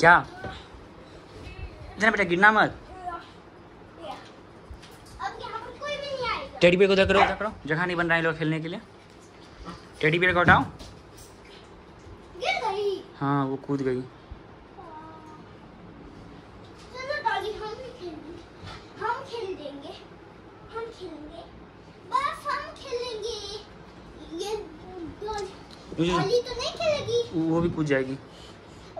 क्या? इतना बेटा गिरना मत। नहीं टेडी बियर को उधर करो उधर करो जगह नहीं बन रहा है लोग खेलने के लिए। टेडी बियर को हटाओ। हाँ वो कूद गई। तो नहीं खेलेगी वो भी कूद जाएगी।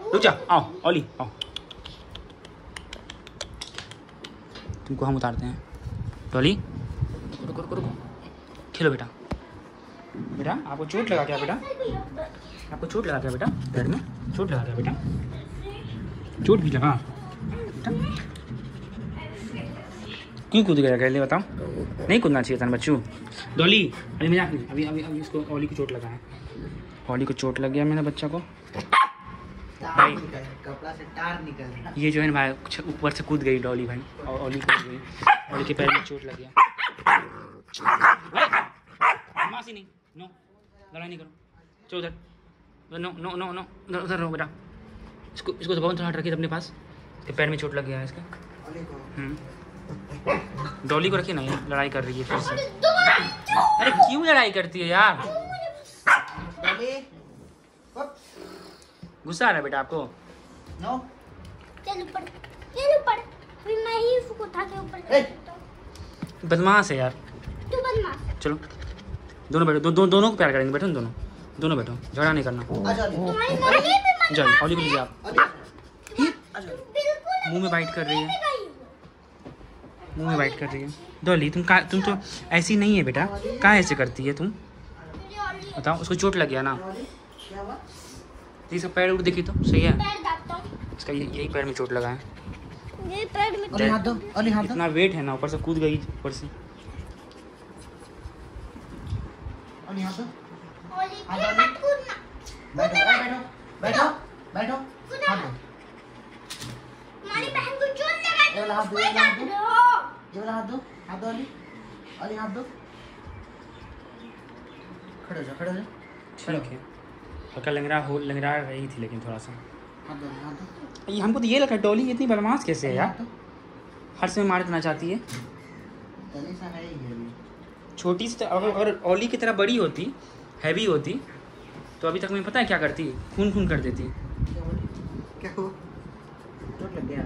रुक जा आओ ओली आओ तुमको हम उतारते हैं डॉली रुको रुको रुको खेलो बेटा बेटा आपको चोट लगा क्या बेटा आपको चोट लगा क्या बेटा पैर में चोट लगा क्या बेटा चोट भी लगा क्यों कूद गया कहले बताओ नहीं कूदना चाहिए था बच्चू डॉली अरे मज़ाक नहीं अभी अभी अभी इसको ओली को चोट लगा है ओली को चोट लग गया मेरे बच्चा को भाई। कपड़ा से तार निकल रहा ये जो है ना भाई ऊपर से कूद गई डॉली भाई और ओली कूद गई। ओली के पैर में चोट लग गया बदमाशी नहीं नो लड़ाई नहीं करो। चलो उधर। नो नो नो नो उधर रहो बेटा। इसको इसको दबाओ थोड़ा हट रखिए अपने पास। इसके पैर में चोट लग गया है इसका। ओली को। हम्म। डॉली को रखिए ना ये? लड़ाई कर रही है फिर से। अरे क्यों लड़ाई करती है यार? गुस्सा आ रहा है बेटा आपको? नो चल ऊपर चल ऊपर। अभी मैं ही इसको उठा के ऊपर हूँ। बदमाश है यार। तू बदमाश। चलो। दोनों बैठो दो, दो, दोनों को प्यार करेंगे बैठो दोनों। दोनों बैठो झगड़ा नहीं करना। आ जाओ ओली को लीजिए आप। ओली आ जाओ। बिल्कुल मुँह में बाइट कर रही है। मुँह में बाइट कर रही है। डॉली तुम का तुम तो ऐसी नहीं है बेटा। कहाँ ऐसे करती है तुम? बताओ उसको चोट लग गया ना। क्या सब पैर उठ देखी तो सही है? हूँ। इसका यही पैर में चोट लगा है। ये पैर में ओली हाथ दो ओली हाथ दो। इतना वेट है ना ऊपर से कूद गई ऊपर से। हाँ, बैठो बैठो बैठो बैठो। कूदा हमारी बहन को चोट लगा ये वाला हाथ दो, ये वाला हाथ दो। ये वाला हाथ दो। हाथ दो ओली ओली हाथ दो। खड़े हो जाओ खड़े हो जाओ। ठीक है। हल्का लंगरा हो लंगरा रही थी लेकिन थोड़ा सा हाथ दो ये हमको तो ये लगा डॉली इतनी बदमाश कैसे है यार? हर समय मार देना चाहती है। है ही है छोटी सी तो अगर अगर ओली की तरह बड़ी होती हैवी होती तो अभी तक मैं पता है क्या करती? खून खून कर देती। क्या हुआ? लग गया।